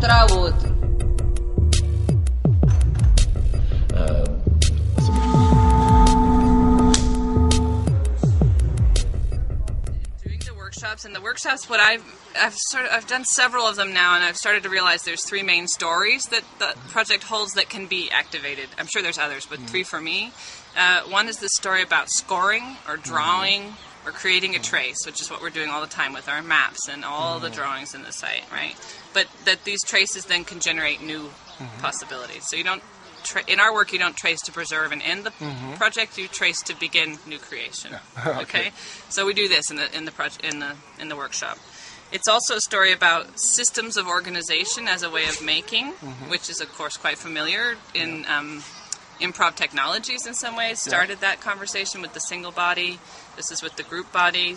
contra a outra. and the workshops what I've I've sort of, I've done several of them now and I've started to realize there's three main stories that the project holds that can be activated. I'm sure there's others, but mm-hmm. three for me. Uh, one is the story about scoring or drawing. Mm-hmm or creating a trace which is what we're doing all the time with our maps and all the mm-hmm. drawings in the site right? But that these traces then can generate new mm-hmm. possibilities. So you don't tra- in our work you don't trace to preserve and end the mm-hmm. project you trace to begin new creation okay. so we do this in the in the project in the in the workshop. It's also a story about systems of organization as a way of making which is of course quite familiar in um, improv technologies in some ways started that conversation with the single body this is with the group body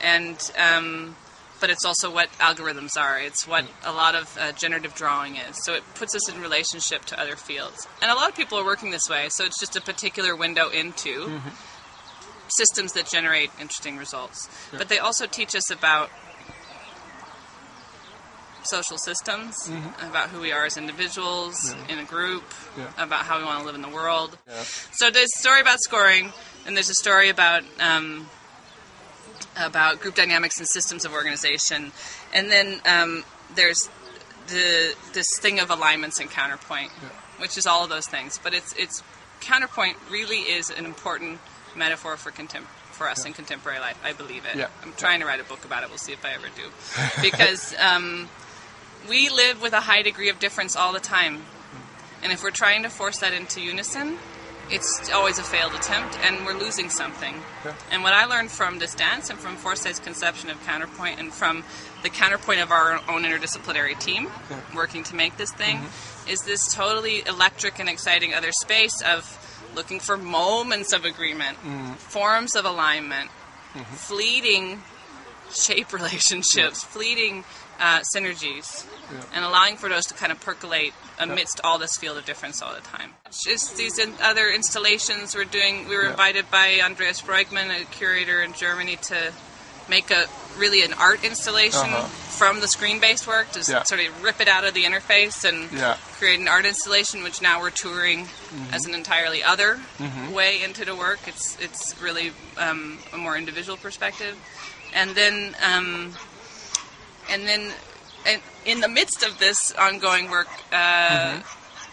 and um, but it's also what algorithms are. It's what a lot of uh, generative drawing is. So it puts us in relationship to other fields. And a lot of people are working this way, so it's just a particular window into systems that generate interesting results. But they also teach us about social systems, about who we are as individuals, in a group, Yeah. about how we want to live in the world. So there's a story about scoring, and there's a story about um, about group dynamics and systems of organization, and then um, there's the this thing of alignments and counterpoint, which is all of those things. But it's it's counterpoint really is an important metaphor for contem- for us in contemporary life. I believe it. Yeah. I'm trying to write a book about it. We'll see if I ever do, because um, we live with a high degree of difference all the time, and if we're trying to force that into unison, it's always a failed attempt, and we're losing something. Yeah. And what I learned from this dance and from Forsythe's conception of counterpoint and from the counterpoint of our own interdisciplinary team working to make this thing mm-hmm. is this totally electric and exciting other space of looking for moments of agreement, mm-hmm. forms of alignment, mm-hmm. fleeting shape relationships, fleeting uh, synergies, and allowing for those to kind of percolate amidst all this field of difference all the time. Just these in, other installations we're doing. We were Yeah. invited by Andreas Breugmann, a curator in Germany, to make a really an art installation Uh-huh. from the screen-based work to Yeah. sort of rip it out of the interface and Yeah. create an art installation, which now we're touring as an entirely other way into the work. It's it's really um, a more individual perspective, and then um, and then and in the midst of this ongoing work. Uh,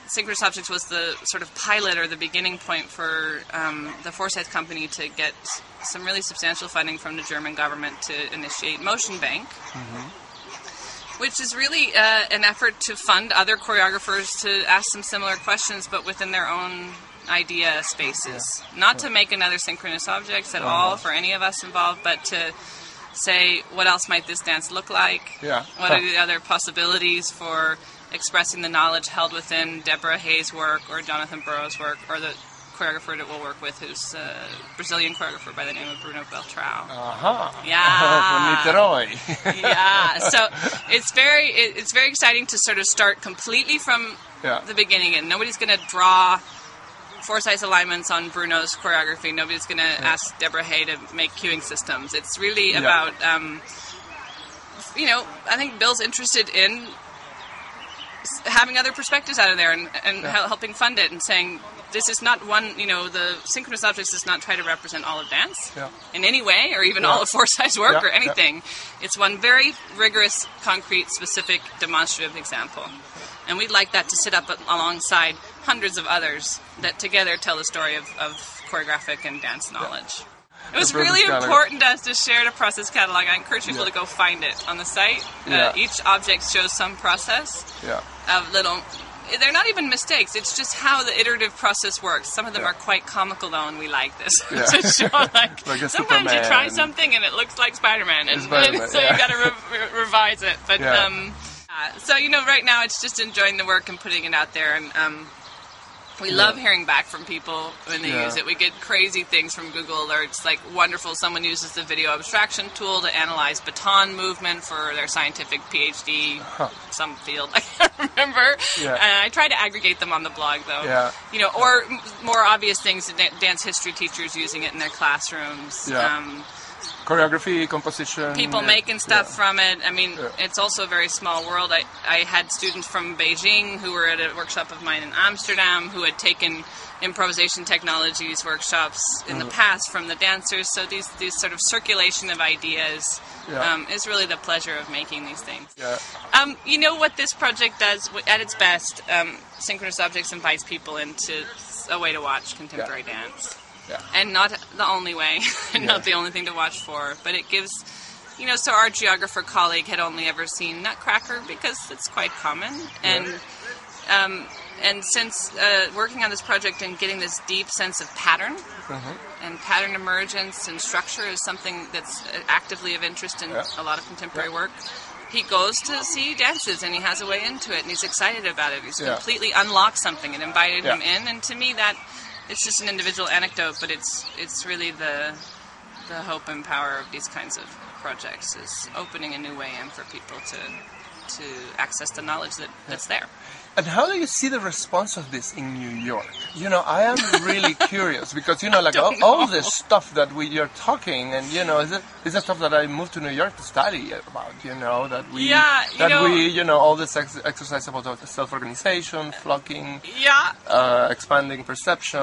Synchronous Objects was the sort of pilot or the beginning point for um, the Forsythe Company to get some really substantial funding from the German government to initiate Motion Bank, which is really uh, an effort to fund other choreographers to ask some similar questions, but within their own idea spaces. Not to make another Synchronous Objects at all for any of us involved, but to say what else might this dance look like? Yeah. What are the other possibilities for expressing the knowledge held within Deborah Hay's work or Jonathan Burrows' work or the choreographer that we'll work with who's a Brazilian choreographer by the name of Bruno Beltrao. Aha. Uh-huh. Yeah. Yeah, so it's very it, it's very exciting to sort of start completely from Yeah. the beginning, and nobody's going to draw Forsythe's alignments on Bruno's choreography. Nobody's going to ask Deborah Hay to make cueing systems. It's really Yeah. about um, you know I think Bill's interested in having other perspectives out of there and, and hel- helping fund it and saying this is not one you know the synchronous objects does not try to represent all of dance Yeah. in any way or even Yeah. all of Forsythe's work Yeah, or anything it's one very rigorous concrete specific demonstrative example and we'd like that to sit up alongside hundreds of others that together tell the story of, of choreographic and dance knowledge it was really catalog. important to us to share the process catalog. I encourage people Yeah. to go find it on the site. Yeah. Uh, each object shows some process Yeah. of little. They're not even mistakes. It's just how the iterative process works. Some of them Yeah. are quite comical though, and we like this. Yeah. like, Like sometimes you try something and it looks like Spider-Man, and Spider-Man, so yeah. you got to re- re- revise it. But um, uh, so you know, right now it's just enjoying the work and putting it out there, and um, we love hearing back from people when they Yeah. use it. We get crazy things from Google Alerts, like wonderful. Someone uses the video abstraction tool to analyze baton movement for their scientific PhD, some field I can't remember. Yeah. And I try to aggregate them on the blog, though. Yeah. You know, or m- more obvious things, dance history teachers using it in their classrooms. Yeah. Um, choreography, composition. people making stuff yeah. from it. I mean, Yeah. it's also a very small world. I, I had students from Beijing who were at a workshop of mine in Amsterdam who had taken improvisation technologies workshops in Mm. the past from the dancers. So these these sort of circulation of ideas Yeah. um, is really the pleasure of making these things. Yeah. Um, you know what this project does at its best? Um, Synchronous Objects invites people into a way to watch contemporary dance Yeah. and not the only way, and Yeah. not the only thing to watch for, but it gives, you know, so our geographer colleague had only ever seen Nutcracker because it's quite common, and um, and since uh, working on this project and getting this deep sense of pattern Mm-hmm. and pattern emergence and structure is something that's uh, actively of interest in Yeah. a lot of contemporary work. He goes to see dances and he has a way into it and he's excited about it. He's Yeah. completely unlocked something and invited Yeah. him in. And to me, that it's just an individual anecdote, but it's it's really the the hope and power of these kinds of projects is opening a new way in for people to to access the knowledge that, that's there. And how do you see the response of this in New York? You know, I am really curious because you know, like all, don't all this stuff that we are talking, and you know, is it is that stuff that I moved to New York to study about? You know, that we Yeah, you that know- we you know all this ex- exercise about self-organization, flocking, Yeah, uh, expanding perception.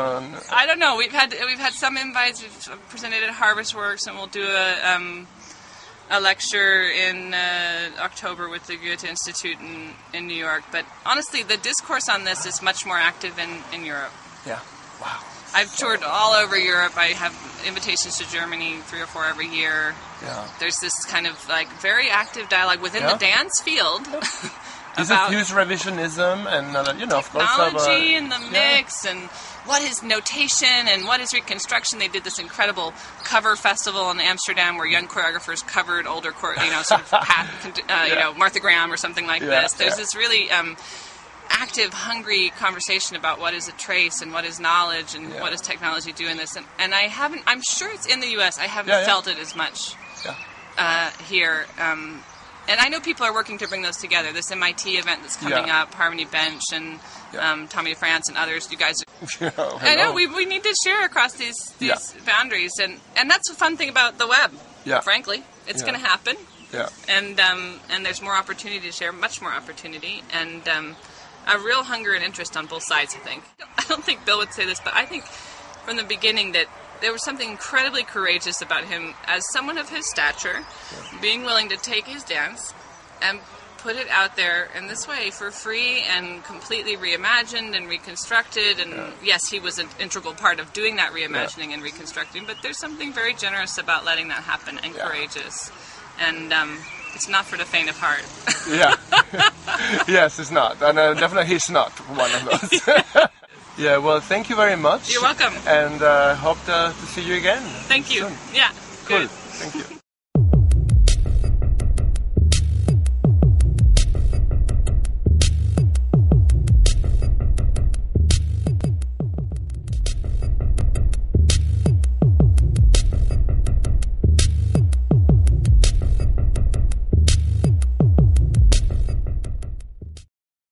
I don't know. We've had we've had some invites. We've presented at Harvestworks, and we'll do a um, a lecture in uh, October with the Goethe Institute in, in New York. But honestly, the discourse on this is much more active in, in Europe. Yeah. Wow. I've toured all over Europe. I have invitations to Germany three or four every year. Yeah. There's this kind of like very active dialogue within Yeah. the dance field Is about it huge revisionism and uh, you know, of course, of, uh, technology and the yeah. mix and what is notation and what is reconstruction. They did this incredible cover festival in Amsterdam where young choreographers covered older, chore- you know, sort of Pat, uh, you know, Martha Graham or something like Yeah, this. There's yeah. this really um, active, hungry conversation about what is a trace and what is knowledge and Yeah. what does technology do in this. And, and I haven't. I'm sure it's in the U.S. I haven't Yeah, yeah. felt it as much Yeah. uh, here. Um, and I know people are working to bring those together. This MIT event that's coming Yeah. up, Harmony Bench and Yeah. um, Tommy DeFrantz and others. You guys, You know, I know hello. we, we need to share across these these Yeah. boundaries, and and that's the fun thing about the web. Yeah. Frankly, it's Yeah. going to happen, Yeah. and um, and there's more opportunity to share, much more opportunity, and um, a real hunger and interest on both sides. I think. I don't think Bill would say this, but I think from the beginning that there was something incredibly courageous about him as someone of his stature, being willing to take his dance and put it out there in this way for free and completely reimagined and reconstructed. And yes, he was an integral part of doing that reimagining and reconstructing. But there's something very generous about letting that happen and Yeah. courageous. And um, it's not for the faint of heart. Yeah. yes, it's not. And uh, definitely he's not one of those. Yeah, well, thank you very much. You're welcome. And uh, hope to, to see you again. Thank you. soon. Yeah. Cool. Good. Thank you.